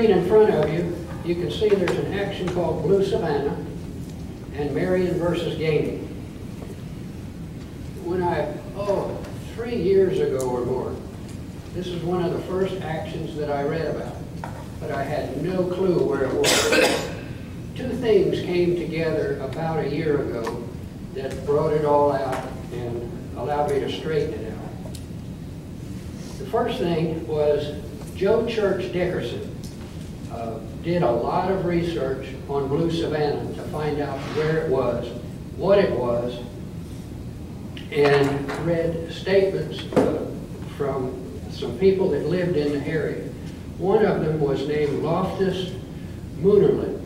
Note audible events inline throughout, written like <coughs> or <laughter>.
screen in front of you, you can see there's an action called Blue Savannah and Marion versus Gainey. When I, oh, three years ago or more, this is one of the first actions that I read about, but I had no clue where it was. Two things came together about a year ago that brought it all out and allowed me to straighten it out. The first thing was Jo Church Dickerson uh, did a lot of research on Blue Savannah to find out where it was, what it was, and read statements uh, from some people that lived in the area. One of them was named Loftus Moonerlin,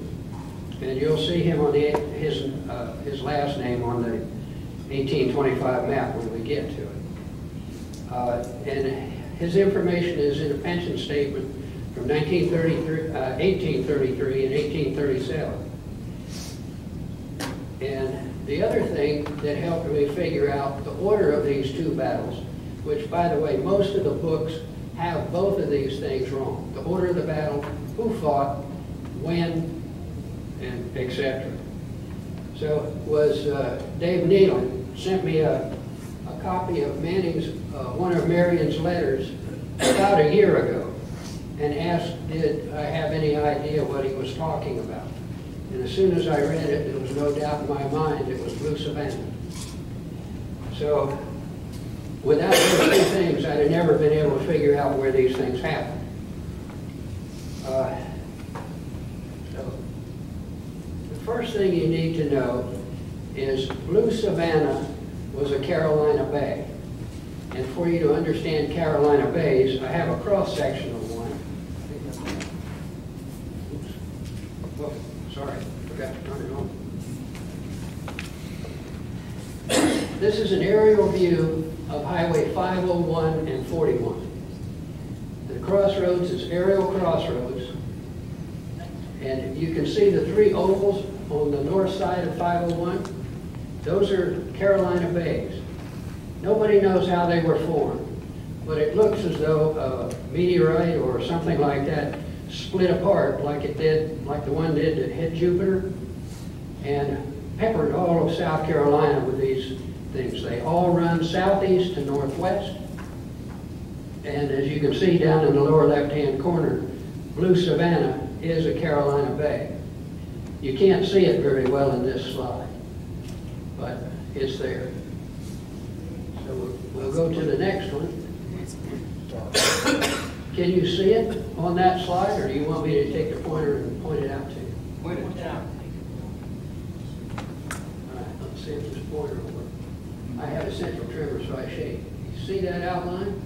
and you'll see him on the, his, uh, his last name on the 1825 map when we get to it. Uh, and his information is in a pension statement from 1933, uh, 1833 and 1837. And the other thing that helped me figure out the order of these two battles, which by the way, most of the books have both of these things wrong. The order of the battle, who fought, when, and etc. So was uh, Dave Nealon sent me a, a copy of Manning's, uh, one of Marion's letters about a year ago and asked did I have any idea what he was talking about. And as soon as I read it, there was no doubt in my mind it was Blue Savannah. So without those two things, I'd have never been able to figure out where these things happened. Uh, so the first thing you need to know is Blue Savannah was a Carolina bay. And for you to understand Carolina bays, I have a cross-section of one. Oops. Whoa, sorry, forgot to turn it on. This is an aerial view of Highway 501 and 41. The crossroads is Ariel crossroads. And you can see the three ovals on the north side of 501. Those are Carolina bays. Nobody knows how they were formed, but it looks as though a meteorite or something like that split apart like it did, like the one did that hit Jupiter, and peppered all of South Carolina with these things. They all run southeast to northwest. And as you can see down in the lower left-hand corner, Blue Savannah is a Carolina bay. You can't see it very well in this slide, but it's there. So we'll, we'll go to the next one. Can you see it on that slide, or do you want me to take the pointer and point it out to you? Point it out. All right, let's see if this pointer will. I have a essential tremor, so I shake. You see that outline?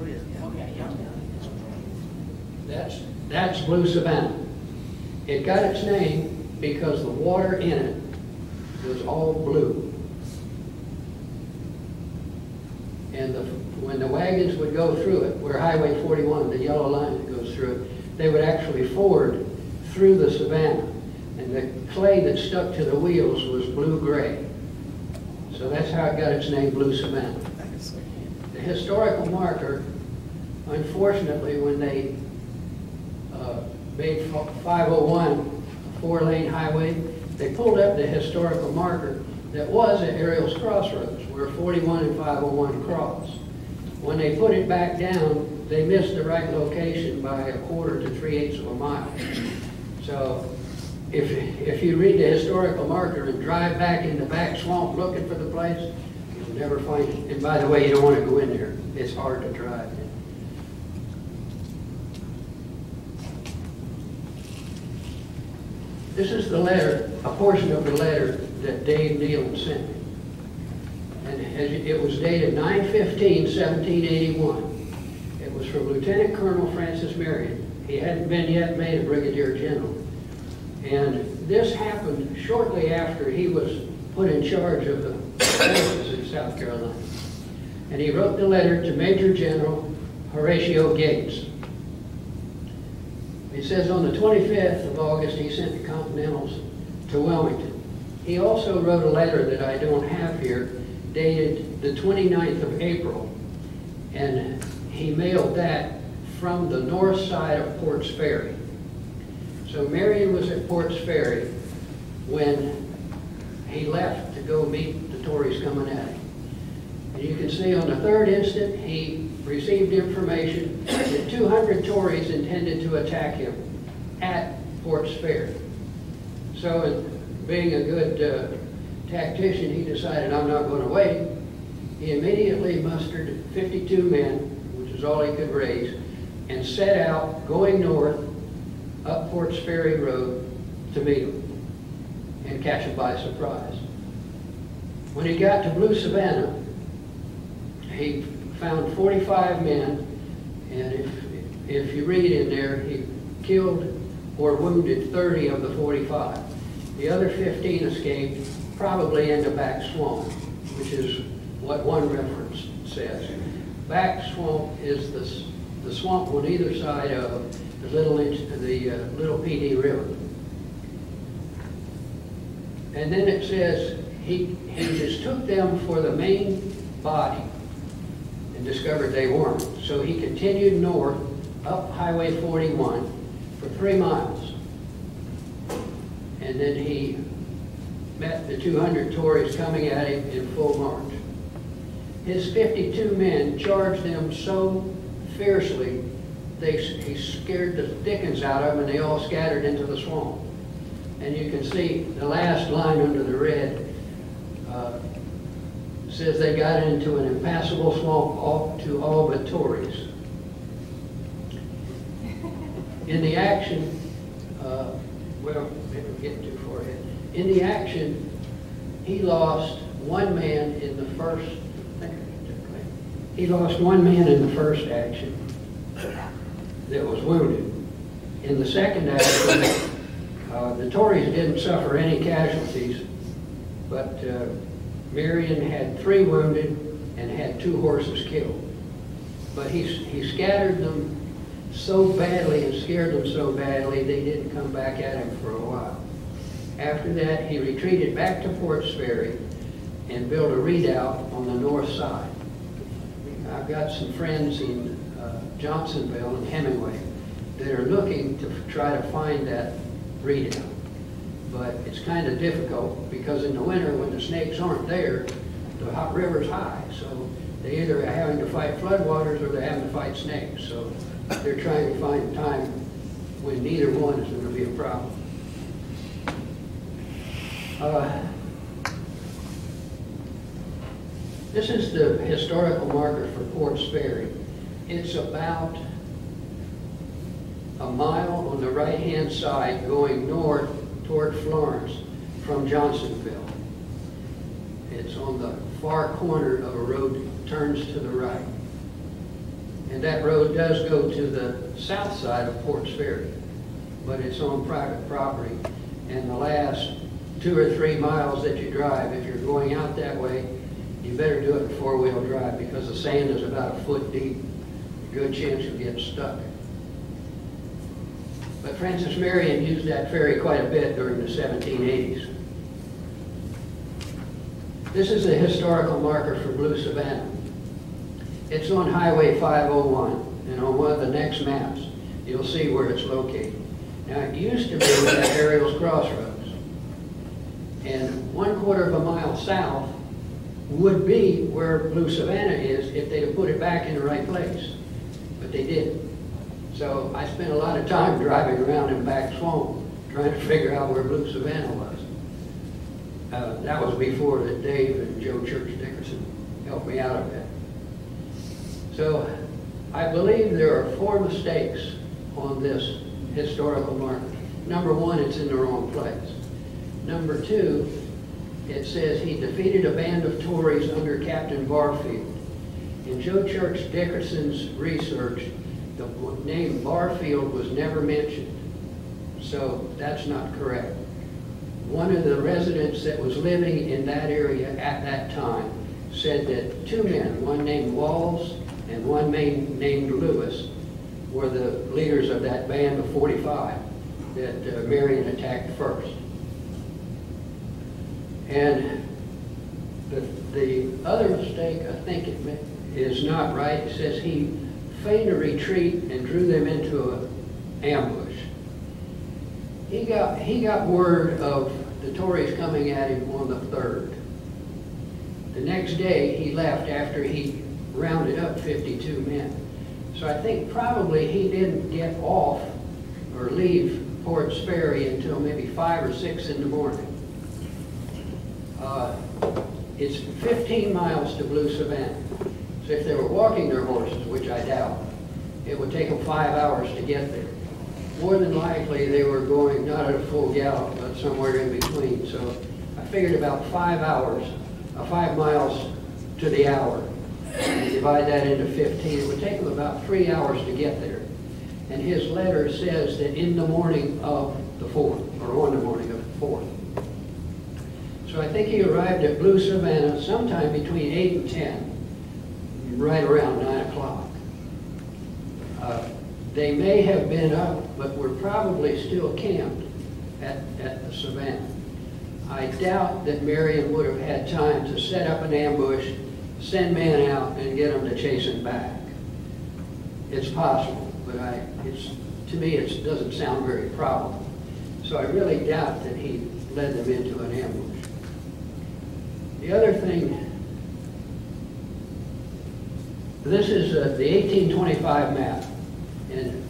Okay, yeah. That's, that's Blue Savannah. It got its name because the water in it was all blue. And the, when the wagons would go through it, where Highway 41, the yellow line that goes through it, they would actually ford through the Savannah. And the clay that stuck to the wheels was blue-gray. So that's how it got its name, Blue Savannah. The historical marker, unfortunately, when they uh, made 501 a four-lane highway, they pulled up the historical marker that was at Ariel's Crossroads, where 41 and 501 cross. When they put it back down, they missed the right location by a quarter to three-eighths of a mile. So if, if you read the historical marker and drive back in the back swamp looking for the place, you'll never find it. And by the way, you don't want to go in there. It's hard to drive in. This is the letter, a portion of the letter that Dave Nealon sent me. And it was dated 9/15/1781. It was from Lieutenant Colonel Francis Marion. He hadn't been yet made a brigadier general. And this happened shortly after he was put in charge of the forces in South Carolina. And he wrote the letter to Major General Horatio Gates. It says on the 25th of August, he sent the Continentals to Wilmington. He also wrote a letter that I don't have here dated the 29th of April, and he mailed that from the north side of Ports Ferry. So Marion was at Ports Ferry when he left to go meet the Tories coming at him. And you can see on the third instant, he received information that 200 Tories intended to attack him at Ports Ferry. So being a good uh, tactician, he decided, I'm not going to wait. He immediately mustered 52 men, which is all he could raise, and set out going north up Ports Ferry Road to meet him and catch him by surprise. When he got to Blue Savannah, he found 45 men, and if, if you read in there, he killed or wounded 30 of the 45. The other 15 escaped, probably into Back Swamp, which is what one reference says. Back Swamp is the, the swamp on either side of the Little, the uh, Little Pee Dee River. And then it says, he, he just took them for the main body and discovered they weren't. So he continued north up Highway 41 for three miles. And then he met the 200 Tories coming at him in full march. His 52 men charged them so fiercely, they, he scared the dickens out of them and they all scattered into the swamp. And you can see the last line under the red uh, says they got into an impassable swamp all, to all but Tories. In the action, uh, well, maybe we're getting too far ahead. In the action, he lost one man in the first, he lost one man in the first action that was wounded. In the second action, uh, the Tories didn't suffer any casualties, but uh, Marion had three wounded and had two horses killed. But he, he scattered them so badly and scared them so badly, they didn't come back at him for a while. After that, he retreated back to Ports Ferry and built a redoubt on the north side. I've got some friends in Johnsonville and Hemingway that are looking to try to find that redoubt. But it's kind of difficult because in the winter, when the snakes aren't there, the hot river's high. So they either are having to fight floodwaters or they're having to fight snakes. So they're trying to find time when neither one is going to be a problem. Uh, This is the historical marker for Ports Ferry. It's about a mile on the right-hand side going north toward Florence from Johnsonville. It's on the far corner of a road that turns to the right. And that road does go to the south side of Ports Ferry, but it's on private property. And the last two or three miles that you drive, if you're going out that way, you better do it in four-wheel drive because the sand is about a foot deep. Good chance you'll get stuck. But Francis Marion used that ferry quite a bit during the 1780s. This is a historical marker for Blue Savannah. It's on Highway 501, and on one of the next maps, you'll see where it's located. Now, it used to be at Ariel's Crossroads, and one quarter of a mile south would be where Blue Savannah is if they'd have put it back in the right place, but they didn't. So I spent a lot of time driving around in Back Swamp, trying to <laughs> figure out where Blue Savannah was. Uh, that was before that Dave and Jo Church Dickerson helped me out a bit. So I believe there are four mistakes on this historical marker. Number one, it's in the wrong place. Number two, it says he defeated a band of Tories under Captain Barfield. In Jo Church Dickerson's research, the name Barfield was never mentioned. So that's not correct. One of the residents that was living in that area at that time said that two men, one named Walls and one named Lewis, were the leaders of that band of 45 that uh, Marion attacked first. And the, the other mistake, I think it ma- is not right. It says he feigned a retreat and drew them into an ambush. He got, he got word of the Tories coming at him on the third. The next day, he left after he rounded up 52 men. So I think probably he didn't get off or leave Ports Ferry until maybe five or six in the morning. Uh, It's 15 miles to Blue Savannah. So if they were walking their horses, which I doubt, it would take them five hours to get there. More than likely, they were going not at a full gallop, but somewhere in between. So I figured about five hours, uh, five miles to the hour. And divide that into 15, it would take them about three hours to get there. And his letter says that in the morning of the 4th, or on the morning of the 4th. So I think he arrived at Blue Savannah sometime between 8 and 10, right around 9 o'clock. Uh, They may have been up, but were probably still camped at, at the Savannah. I doubt that Marion would have had time to set up an ambush, send men out, and get them to chase him back. It's possible, but I, it's, to me, it doesn't sound very probable. So I really doubt that he led them into an ambush. The other thing, this is uh, the 1825 map, and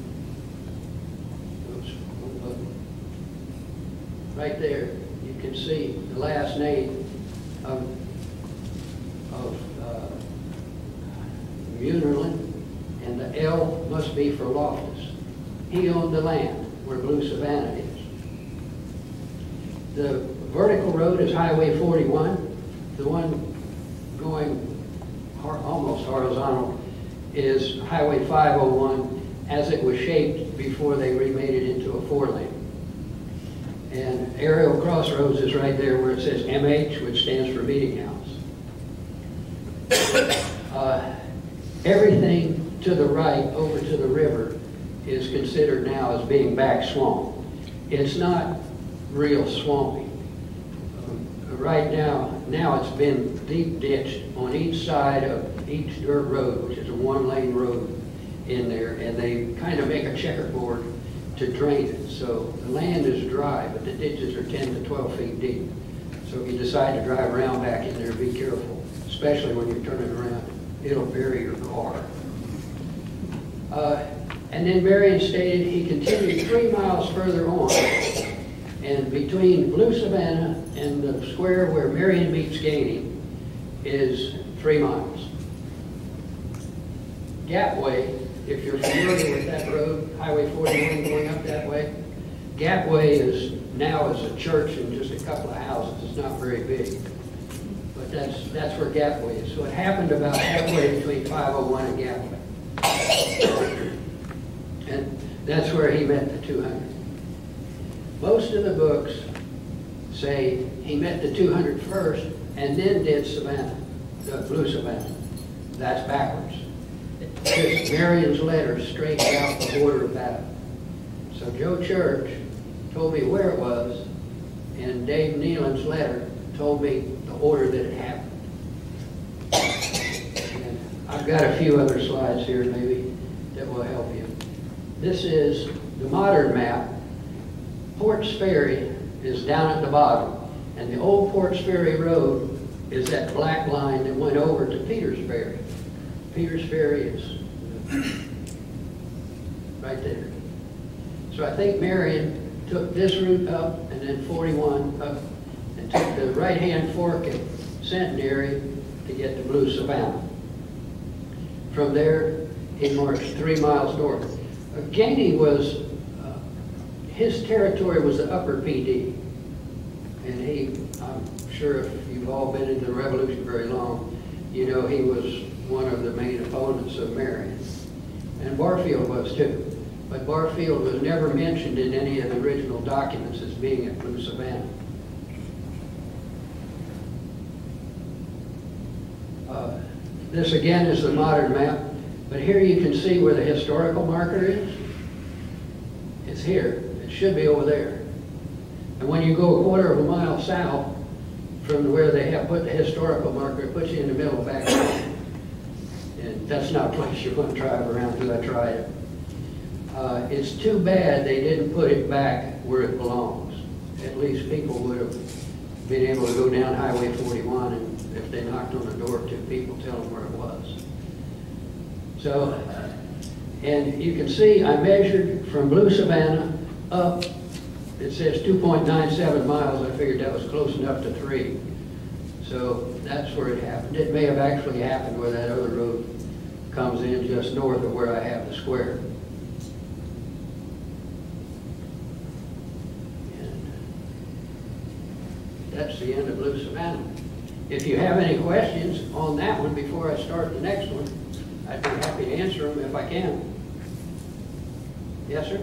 oops, right there, you can see the last name of, of uh, and the L must be for Loftus. He owned the land where Blue Savannah is. The vertical road is Highway 41. The one going almost horizontal is Highway 501 as it was shaped before they remade it into a four-lane. And Ariel Crossroads is right there where it says MH, which stands for Meeting House. <coughs> Uh, Everything to the right over to the river is considered now as being back swamp. It's not real swampy. Um, Right now, now it's been deep ditched on each side of each dirt road, which is a one-lane road in there, and they kind of make a checkerboard to drain it. So the land is dry, but the ditches are 10 to 12 feet deep. So if you decide to drive around back in there, be careful, especially when you're turning around. It'll bury your car. Uh, And then Marion stated he continued three miles further on, and between Blue Savannah and the square where Marion meets Gainey is three miles. Gapway, if you're familiar with that road, Highway 41 going up that way, Gapway is, now is a church and just a couple of houses, it's not very big. But that's, that's where Gapway is. So it happened about halfway between 501 and Gapway. And that's where he met the 200. Most of the books say he met the 200 first and then did Savannah, the Blue Savannah. That's backwards. Marion's letter straightened out the order of battle. So Jo Church told me where it was, and Dave Nealon's letter told me the order that it happened. And I've got a few other slides here maybe that will help you. This is the modern map. Ports Ferry is down at the bottom, and the old Ports Ferry Road is that black line that went over to Peters Ferry. Peters Ferry is right there. So I think Marion took this route up and then 41 up and took the right-hand fork at Centenary to get to Blue Savannah. From there, he marched three miles north. Gainey was, uh, his territory was the upper Pee Dee. And he, I'm sure if you've all been in the revolution very long, you know he was one of the main opponents of Marion. And Barfield was too. But Barfield was never mentioned in any of the original documents as being at Blue Savannah. Uh, This again is the modern map, but here you can see where the historical marker is. It's here. It should be over there. And when you go a quarter of a mile south from where they have put the historical marker, it puts you in the middle of back. And that's not a place you want to drive around to, I tried it. Uh, It's too bad they didn't put it back where it belongs. At least people would have been able to go down Highway 41 and if they knocked on the door, two people tell them where it was. So, and you can see I measured from Blue Savannah up, it says 2.97 miles. I figured that was close enough to three. So that's where it happened. It may have actually happened where that other road comes in just north of where I have the square. And That's the end of Blue Savannah. If you have any questions on that one before I start the next one, I'd be happy to answer them if I can. Yes, sir?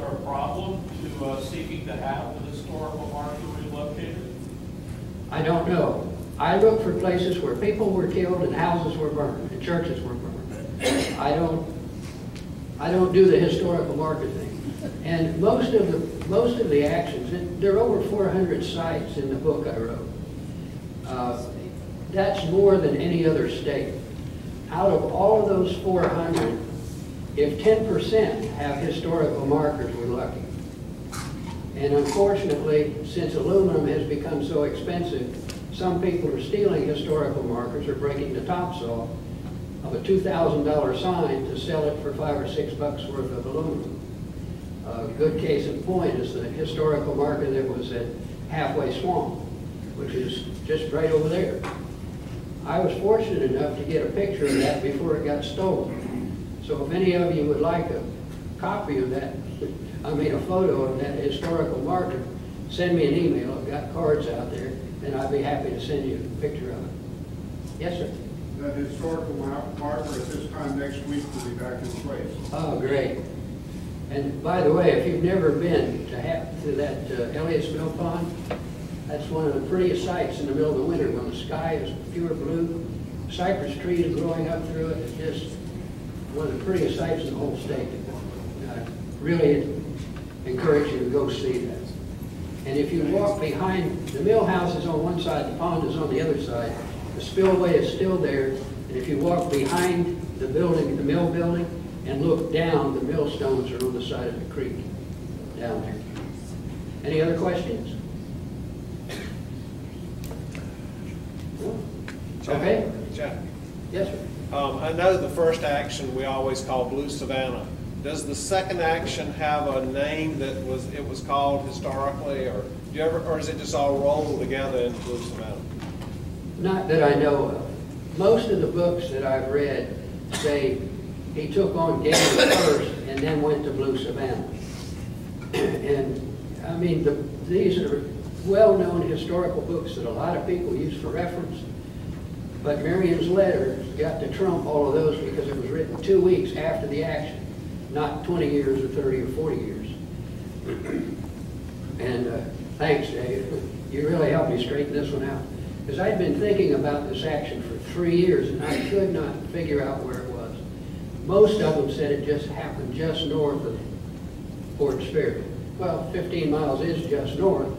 There a problem to uh, seeking to have the historical marker relocated? I don't know. I look for places where people were killed and houses were burned and churches were burned. I don't, I don't do the historical marker thing. And most of the, most of the actions, and there are over 400 sites in the book I wrote. Uh, That's more than any other state. Out of all of those 400, if 10% have historical markers, we're lucky. And unfortunately, since aluminum has become so expensive, some people are stealing historical markers or breaking the tops off of a $2,000 sign to sell it for five or six bucks worth of aluminum. A good case in point is the historical marker that was at Halfway Swamp, which is just right over there. I was fortunate enough to get a picture of that before it got stolen. So if any of you would like a copy of that, I mean, a photo of that historical marker, send me an email. I've got cards out there, and I'd be happy to send you a picture of it. Yes, sir? That historical marker at this time next week will be back in place. Oh, great. And by the way, if you've never been to have, to that uh, Mill Pond, that's one of the prettiest sights in the middle of the winter when the sky is pure blue. Cypress trees growing up through it, it's just one of the prettiest sights in the whole state. I Really encourage you to go see that. And if you walk behind, the mill house is on one side, the pond is on the other side. The spillway is still there, and if you walk behind the building, the mill building, and look down, the millstones are on the side of the creek down there. Any other questions? Okay? Jack, Yes, sir. Um, I know the first action we always call Blue Savannah. Does the second action have a name that was, it was called historically, or do you ever, or is it just all rolled together into Blue Savannah? Not that I know of. Most of the books that I've read say he took on Gator <coughs> first and then went to Blue Savannah. <coughs> And, I mean, the, these are well-known historical books that a lot of people use for reference. But Marion's letter got to trump all of those because it was written two weeks after the action, not 20 years or 30 or 40 years. And uh, thanks, Dave. You really helped me straighten this one out. Because I'd been thinking about this action for three years and I could not figure out where it was. Most of them said it just happened just north of Ports Ferry. Well, 15 miles is just north,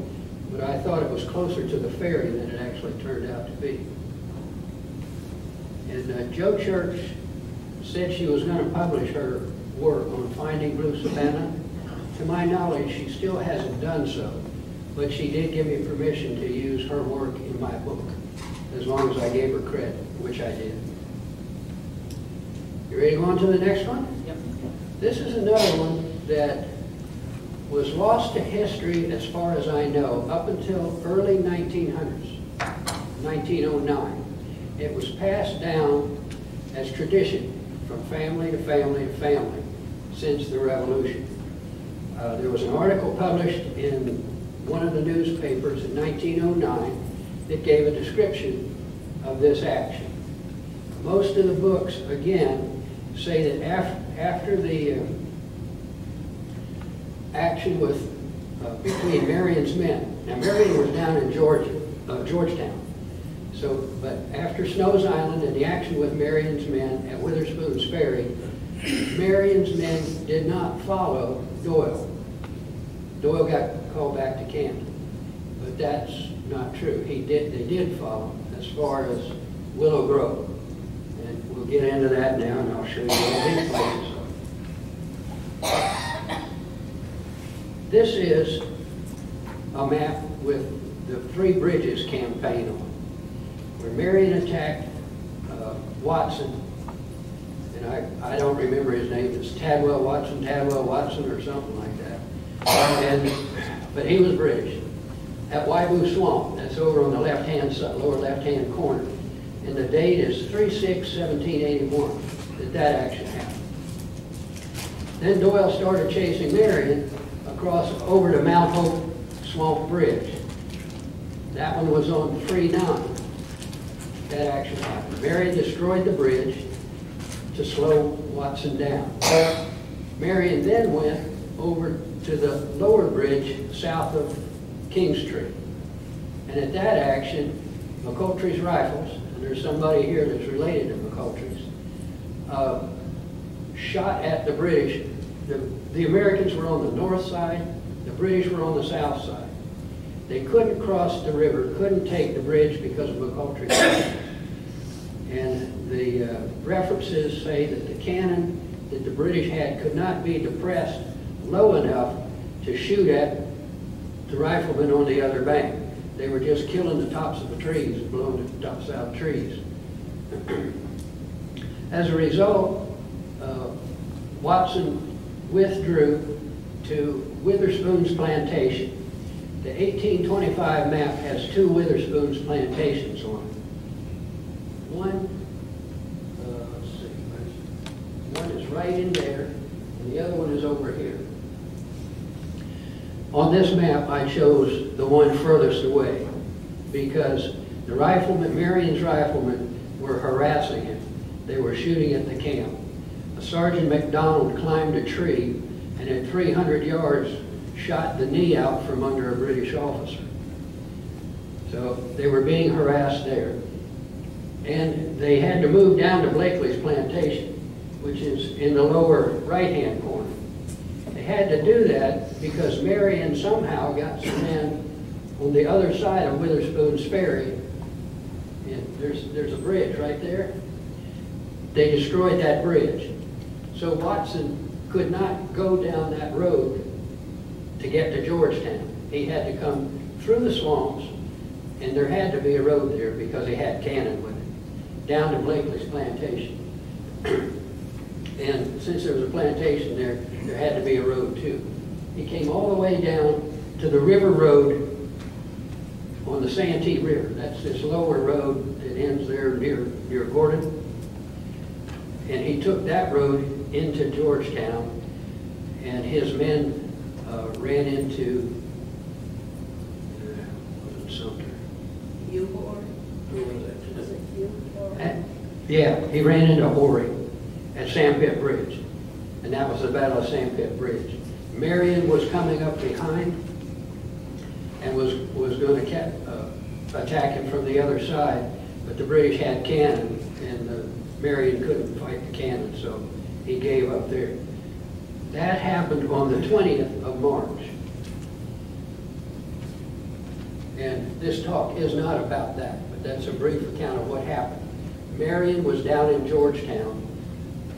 but I thought it was closer to the ferry than it actually turned out to be. And uh, Jo Church said she was going to publish her work on finding Blue Savannah. To my knowledge, she still hasn't done so, but she did give me permission to use her work in my book, as long as I gave her credit, which I did. You ready to go on to the next one? Yep. This is another one that was lost to history as far as I know, up until early 1900s, 1909. It was passed down as tradition from family to family to family since the Revolution. Uh, There was an article published in one of the newspapers in 1909 that gave a description of this action. Most of the books, again, say that af- after the uh, action with, uh, between Marion's men. Now, Marion was down in Georgia, uh, Georgetown. So, but after Snow's Island and the action with Marion's men at Witherspoon's Ferry, Marion's men did not follow Doyle. Doyle got called back to Camden. but that's not true. He did, they did follow as far as Willow Grove. And we'll get into that now, and I'll show you. This is a map with the Three Bridges campaign on, where Marion attacked uh, Watson, and I, I don't remember his name, it's Tadwell Watson, Tadwell Watson, or something like that. And, but he was British. At Wyboo Swamp, that's over on the left-hand side, lower left-hand corner. And the date is 3/6/1781 that that action happened. Then Doyle started chasing Marion across over to Mount Hope Swamp Bridge. That one was on 3/9. That action happened. Marion destroyed the bridge to slow Watson down. Marion then went over to the lower bridge south of Kingstree. And at that action, McCottry's rifles, and there's somebody here that's related to McCottry's, uh, shot at the British. The, the Americans were on the north side, the British were on the south side. They couldn't cross the river, couldn't take the bridge because of <coughs> rifles. And the uh, references say that the cannon that the British had could not be depressed low enough to shoot at the riflemen on the other bank. They were just killing the tops of the trees, blowing the tops out of trees. <clears throat> As a result, uh, Watson withdrew to Witherspoon's plantation. The 1825 map has two Witherspoon's plantations. One, uh, let's see, one is right in there, and the other one is over here. On this map, I chose the one furthest away because the riflemen, Marion's riflemen, were harassing him. They were shooting at the camp. Sergeant McDonald climbed a tree and at 300 yards shot the knee out from under a British officer. So they were being harassed there. And they had to move down to Blakely's plantation, which is in the lower right-hand corner. They had to do that because Marion somehow got some men on the other side of Witherspoon's Ferry. And there's, there's a bridge right there. They destroyed that bridge. So Watson could not go down that road to get to Georgetown. He had to come through the swamps, and there had to be a road there because he had cannon with it, down to Blakely's plantation. And since there was a plantation there, there had to be a road too. He came all the way down to the river road on the Santee River. That's this lower road that ends there near, near Gordon. And he took that road into Georgetown, and his men uh, ran into, uh, Sumter? You or? Who was it? Was it you or? At- Yeah, he ran into Horry at Sampit Bridge, and that was the Battle of Sampit Bridge. Marion was coming up behind and was, was going to attack him from the other side, but the British had cannon, and uh, Marion couldn't fight the cannon, so he gave up there. That happened on the 20th of March. And this talk is not about that, but that's a brief account of what happened. Marion was down in Georgetown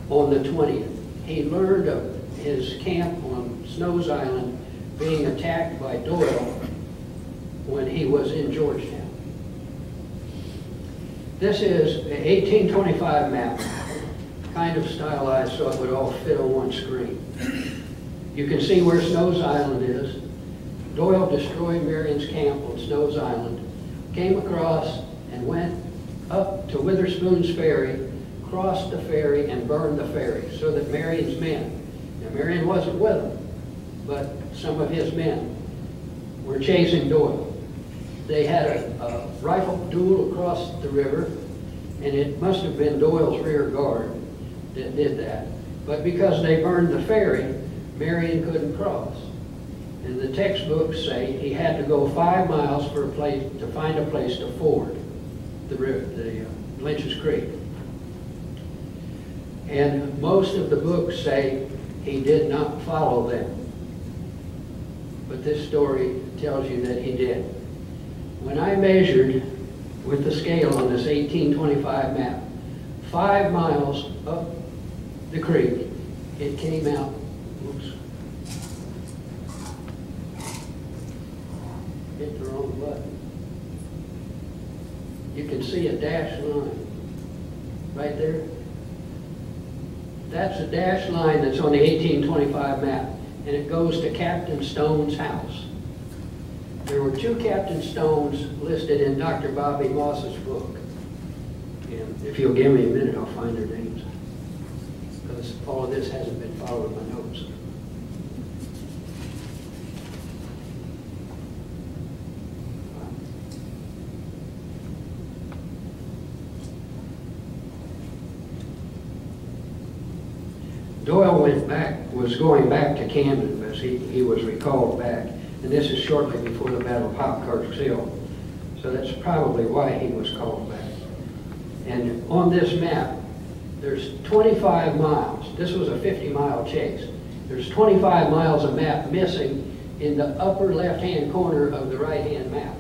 on the 20th. He learned of his camp on Snow's Island being attacked by Doyle when he was in Georgetown. This is an 1825 map, kind of stylized so it would all fit on one screen. You can see where Snow's Island is. Doyle destroyed Marion's camp on Snow's Island, came across and went up to Witherspoon's Ferry, crossed the ferry and burned the ferry so that Marion's men, now Marion wasn't with them, but some of his men were chasing Doyle. They had a, a rifle duel across the river, and it must have been Doyle's rear guard that did that. But because they burned the ferry, Marion couldn't cross. And the textbooks say he had to go five miles for a place, to find a place to ford the river, the uh, Lynch's Creek. And most of the books say he did not follow them. But this story tells you that he did. When I measured with the scale on this 1825 map, five miles up the creek, it came out, whoops. Hit the wrong button. You can see a dashed line right there. That's a dashed line that's on the 1825 map, and it goes to Captain Stone's house. There were two Captain Stones listed in Dr. Bobby Moss's book. And if you'll give me a minute, I'll find their names. Because all of this hasn't been followed in my notes. Doyle went back, was going back to Camden, because he, he was recalled back. And this is shortly before the Battle of Hobkirk's Hill. So that's probably why he was called back. And on this map, there's 25 miles. This was a 50-mile chase. There's 25 miles of map missing in the upper left-hand corner of the right-hand map.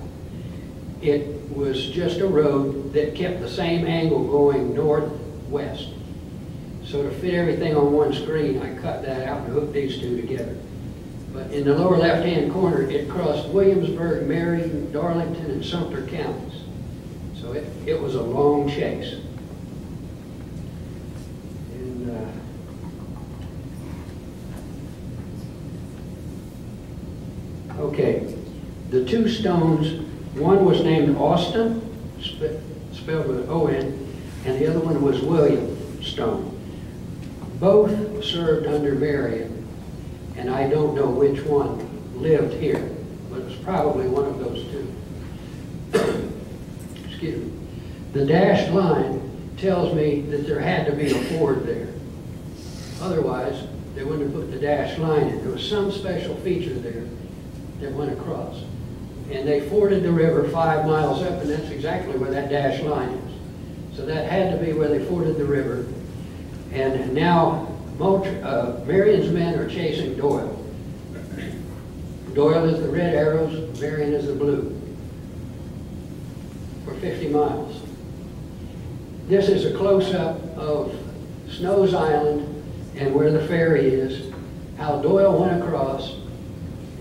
It was just a road that kept the same angle going northwest. So to fit everything on one screen, I cut that out and hooked these two together. But in the lower left-hand corner, it crossed Williamsburg, Marion, Darlington, and Sumter counties. So it, it was a long chase. And, uh, Okay, the two stones, one was named Austin, spe- spelled with O-N, and the other one was William Stone. Both served under Marion, and I don't know which one lived here, but it was probably one of those two. <coughs> Excuse me. The dashed line tells me that there had to be a ford there. Otherwise, they wouldn't have put the dashed line in. There was some special feature there that went across. And they forded the river five miles up, and that's exactly where that dashed line is. So that had to be where they forded the river. And now, uh, Marion's men are chasing Doyle. Doyle is the red arrows, Marion is the blue. For 50 miles. This is a close-up of Snow's Island and where the ferry is, how Doyle went across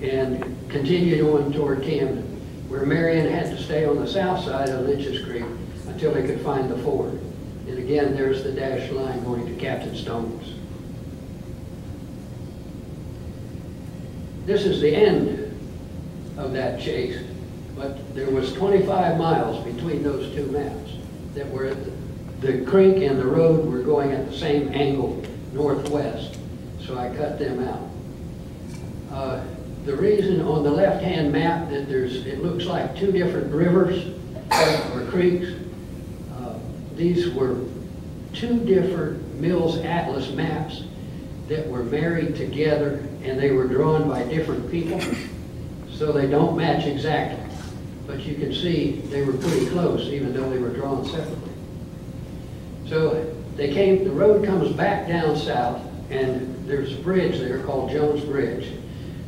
and continued on toward Camden, where Marion had to stay on the south side of Lynch's Creek until he could find the ford. Again, there's the dashed line going to Captain Stone's. This is the end of that chase, but there was 25 miles between those two maps that were, at the the creek and the road were going at the same angle northwest, so I cut them out. Uh, The reason on the left-hand map that there's, it looks like two different rivers or creeks, uh, these were two different Mills Atlas maps that were married together and they were drawn by different people, so they don't match exactly. But you can see they were pretty close, even though they were drawn separately. So they came, the road comes back down south, and there's a bridge there called Jones Bridge.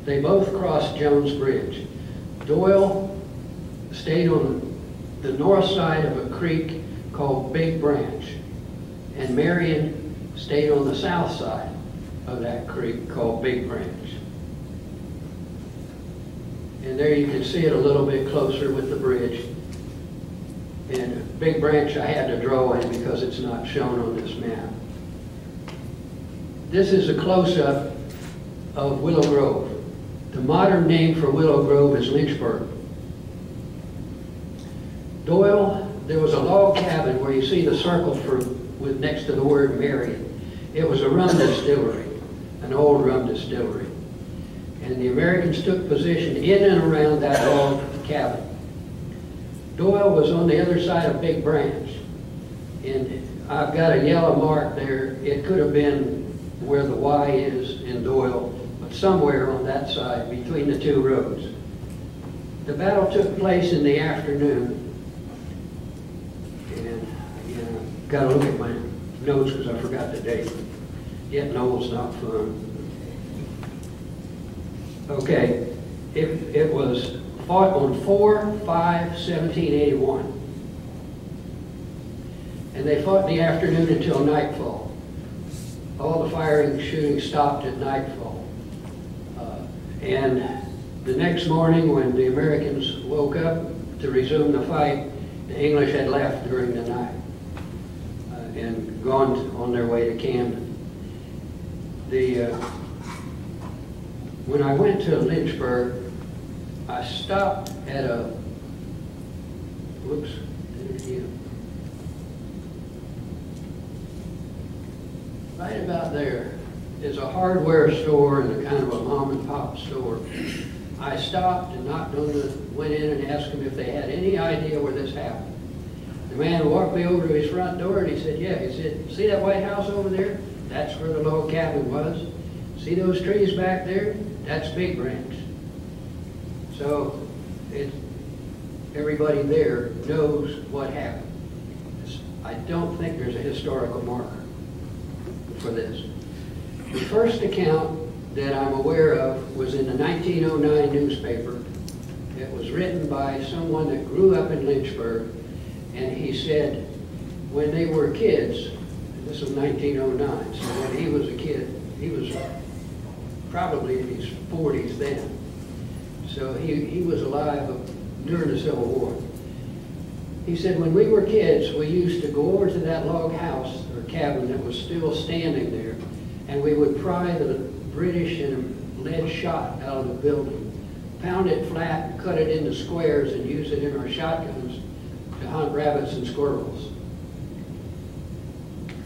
They both crossed Jones Bridge. Doyle stayed on the north side of a creek called Big Branch, and Marion stayed on the south side of that creek called Big Branch. And there you can see it a little bit closer with the bridge. And Big Branch I had to draw in because it's not shown on this map. This is a close-up of Willow Grove. The modern name for Willow Grove is Lynchburg. Doyle, there was a log cabin where you see the circle for, with, next to the word Marion. It was a rum distillery, an old rum distillery. And the Americans took position in and around that log cabin. Doyle was on the other side of Big Branch. And I've got a yellow mark there. It could have been where the Y is in Doyle, but somewhere on that side between the two roads. The battle took place in the afternoon. And, know, gotta look at my notes because I forgot the date. Getting old's not fun. Okay, it, it was fought on 4, 5, 1781. And they fought in the afternoon until nightfall. All the firing and shooting stopped at nightfall. Uh, And the next morning, when the Americans woke up to resume the fight, the English had left during the night and gone on their way to Camden. The, uh, when I went to Lynchburg, I stopped at a, whoops. Right about there is a hardware store and a kind of a mom and pop store. I stopped and knocked on the, went in and asked them if they had any idea where this happened. The man walked me over to his front door and he said, yeah, he said, see that white house over there? That's where the log cabin was. See those trees back there? That's Big Branch. So it, everybody there knows what happened. I don't think there's a historical marker for this. The first account that I'm aware of was in the 1909 newspaper. It was written by someone that grew up in Lynchburg, and he said, when they were kids, this was 1909, so when he was a kid, he was probably in his 40s then. So he, he was alive during the Civil War. He said, when we were kids, we used to go over to that log house or cabin that was still standing there, and we would pry the British and lead shot out of the building, pound it flat, cut it into squares, and use it in our shotguns hunt rabbits and squirrels.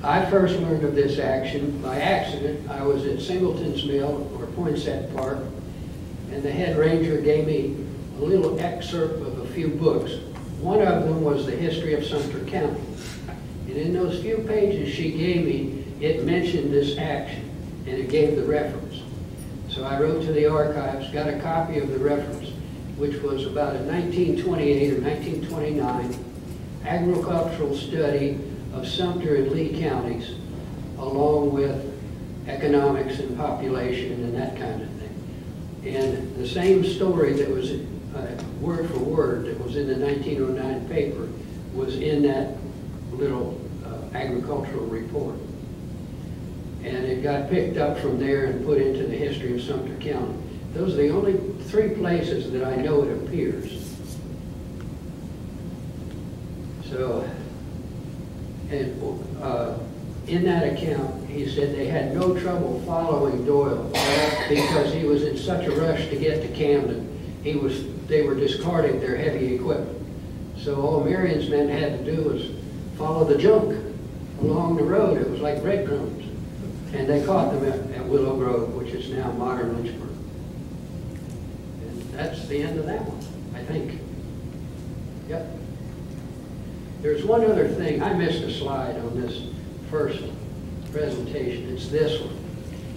I first learned of this action by accident. I was at Singleton's Mill, or Poinsett Park, and the head ranger gave me a little excerpt of a few books. One of them was the history of Sumter County. And in those few pages she gave me, it mentioned this action, and it gave the reference. So I wrote to the archives, got a copy of the reference, which was about a 1928 or 1929 agricultural study of Sumter and Lee counties, along with economics and population and that kind of thing. And the same story that was uh, word for word that was in the 1909 paper was in that little uh, agricultural report. And it got picked up from there and put into the history of Sumter County. Those are the only three places that I know it appears. So, and uh, in that account, he said they had no trouble following Doyle because he was in such a rush to get to Camden. He was, they were discarding their heavy equipment. So all Marion's men had to do was follow the junk along the road. It was like breadcrumbs. And they caught them at, at Willow Grove, which is now modern Lynchburg. And that's the end of that one, I think. Yep. There's one other thing, I missed a slide on this first presentation, it's this one.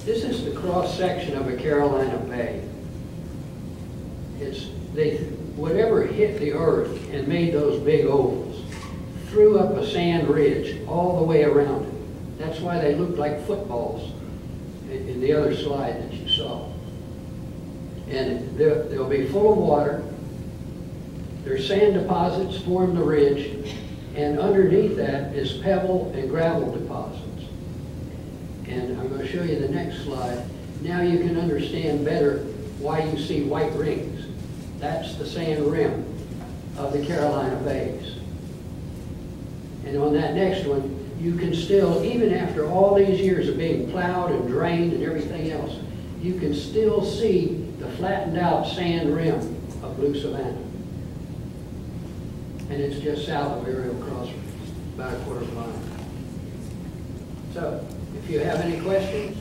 This is the cross-section of a Carolina bay. It's, they, whatever hit the earth and made those big ovals, threw up a sand ridge all the way around it. That's why they looked like footballs in, in the other slide that you saw. And they'll, they'll be full of water. Their sand deposits form the ridge, and underneath that is pebble and gravel deposits. And I'm going to show you the next slide. Now you can understand better why you see white rings. That's the sand rim of the Carolina Bays. And on that next one, you can still, even after all these years of being plowed and drained and everything else, you can still see the flattened out sand rim of Blue Savannah. And it's just south of Ariel Crossroads, about a quarter mile. So, if you have any questions,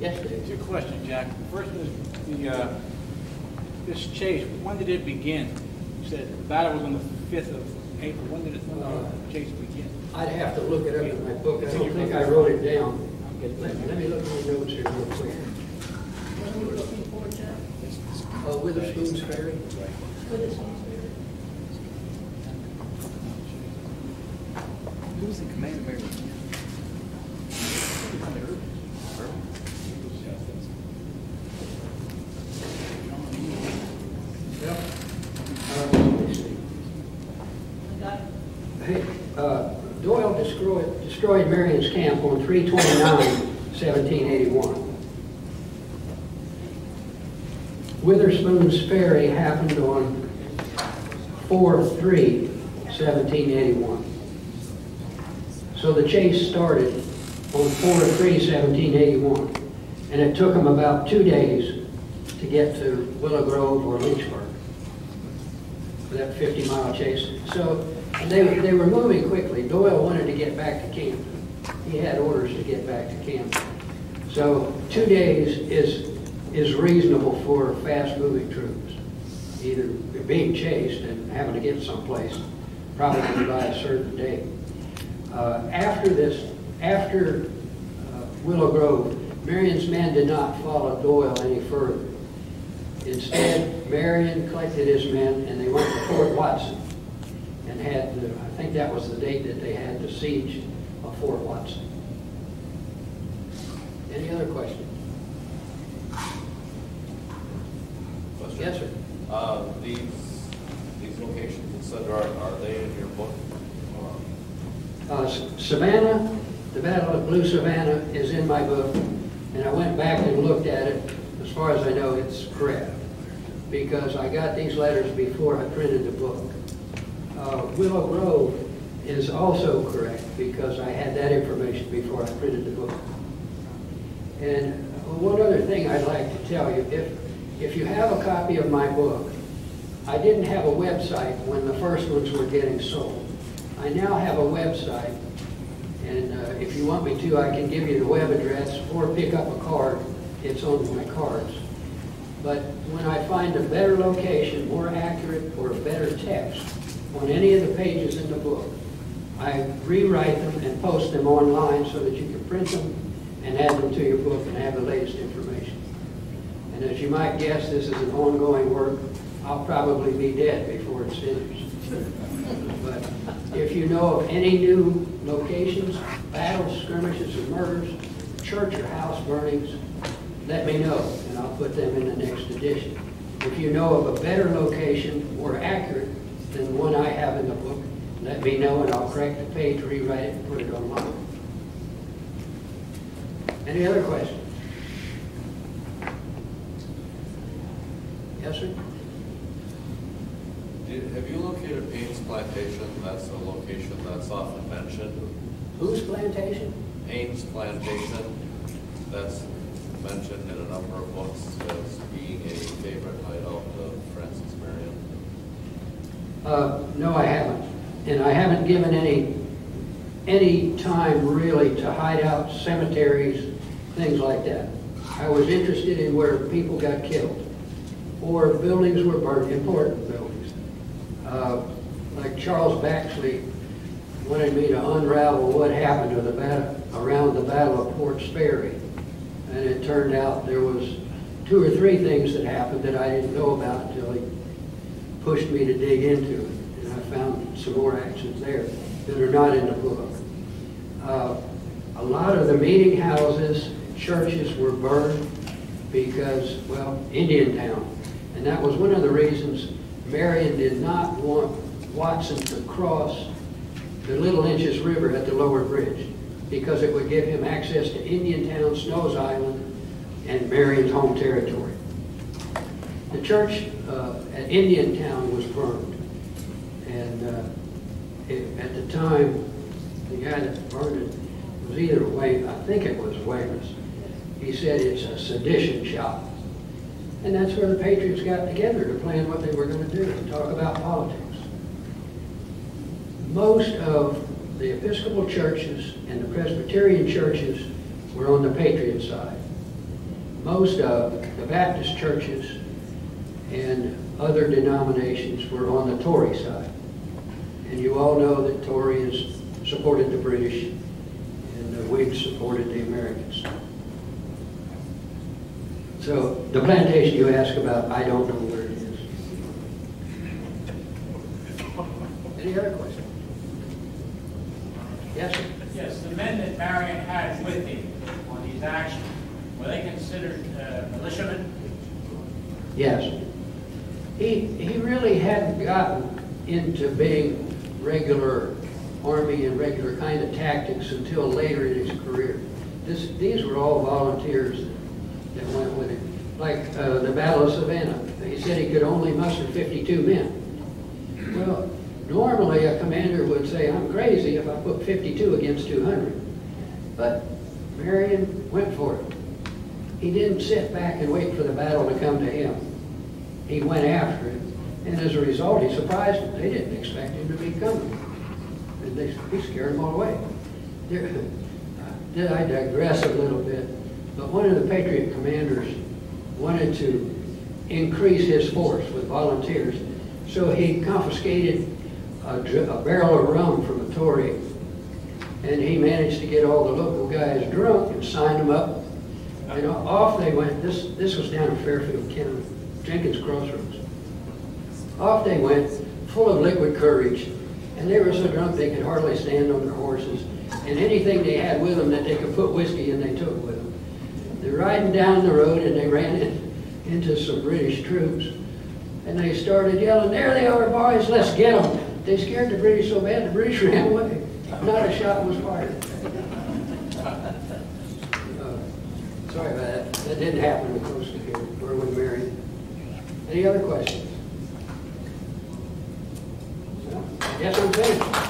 yes, Dave? Two questions, Jack. First is the, uh, this chase, when did it begin? You said the battle was on the 5th of April. When did it, when did the chase begin? I'd have to look it up in my book. I don't think I wrote it down. Let let me look at the notes here real quick. What are you looking for, Jeff? Uh, Witherspoon's Ferry. What Who's in command of Mary? Hey, uh, Doyle destroyed, destroyed Marion's camp on 329 1781. Witherspoon's Ferry happened on 4 3 1781. So the chase started on 4/3/1781, and it took them about two days to get to Willow Grove or Lynchburg for that 50-mile chase. So, they, they were moving quickly. Doyle wanted to get back to camp. He had orders to get back to camp. So two days is, is reasonable for fast-moving troops. Either being chased and having to get someplace, probably by a certain date. Uh, After this, after uh, Willow Grove, Marion's men did not follow Doyle any further. Instead, Marion collected his men and they went to Fort Watson and had, the- I think that was the date that they had the siege of Fort Watson. Any other questions? Question? Yes, sir. Uh, these, these locations, et cetera, are they in your book? Uh, Savannah, the Battle of Blue Savannah is in my book, and I went back and looked at it. As far as I know, it's correct, because I got these letters before I printed the book. Uh, Willow Grove is also correct, because I had that information before I printed the book. And one other thing I'd like to tell you, if, if you have a copy of my book, I didn't have a website when the first ones were getting sold. I now have a website, and uh, if you want me to, I can give you the web address or pick up a card. It's on my cards. But when I find a better location, more accurate, or a better text on any of the pages in the book, I rewrite them and post them online so that you can print them and add them to your book and have the latest information. And as you might guess, this is an ongoing work. I'll probably be dead before it's finished. But if you know of any new locations, battles, skirmishes, or murders, church or house burnings, let me know, and I'll put them in the next edition. If you know of a better location, more accurate than the one I have in the book, let me know, and I'll correct the page, rewrite it, and put it online. Any other questions? Yes, sir? Did- Have you located Payne's Plantation? That's a location that's often mentioned. Whose plantation? Ames Plantation, that's mentioned in a number of books as being a favorite hideout of Francis Marion. Uh, No, I haven't. And I haven't given any, any time really to hideouts, cemeteries, things like that. I was interested in where people got killed or buildings were burned, important buildings. Uh, Like Charles Baxley wanted me to unravel what happened to the around the Battle of Ports Ferry. And it turned out there was two or three things that happened that I didn't know about until he pushed me to dig into it, and I found some more actions there that are not in the book. Uh, A lot of the meeting houses, churches were burned because, well, Indian Town. And that was one of the reasons Marion did not want Watson to cross the Little Inches River at the lower bridge, because it would give him access to Indian Town, Snows Island, and Marion's home territory. The church uh, at Indian Town was burned. And uh, it- at the time, the guy that burned it was either Wayne, I think it was Weymouth. He said it's a sedition shop. And that's where the Patriots got together to plan what they were going to do and talk about politics. Most of the Episcopal churches and the Presbyterian churches were on the Patriot side. Most of the Baptist churches and other denominations were on the Tory side. And you all know that Tories supported the British and the Whigs supported the Americans. So the plantation you ask about, I don't know where it is. Any other questions? Yes, sir? Yes, the men that Marion had with him on these actions, were they considered uh, militiamen? Yes. He, he really hadn't gotten into being regular Army and regular kind of tactics until later in his career. This, these were all volunteers that went with him. Like uh, the Battle of Savannah, he said he could only muster 52 men. Well, normally a commander would say, I'm crazy if I put 52 against 200. But Marion went for it. He didn't sit back and wait for the battle to come to him. He went after it, and as a result, he surprised them. They didn't expect him to be coming. And they, he scared them all away. There, <laughs> I digress a little bit? But one of the Patriot commanders wanted to increase his force with volunteers, so he confiscated a, a barrel of rum from a Tory, and he managed to get all the local guys drunk and signed them up, and off they went. This this was down in Fairfield County, Jenkins Crossroads. Off they went, full of liquid courage, and they were so drunk they could hardly stand on their horses. And anything they had with them that they could put whiskey in, they took. They're riding down the road and they ran in, into some British troops. And they started yelling, there they are, boys, let's get them. They scared the British so bad, the British <laughs> ran away. Not a shot was fired. Uh, Sorry about that. That didn't happen close to here, where we married. Any other questions? Well, I guess I'm finished.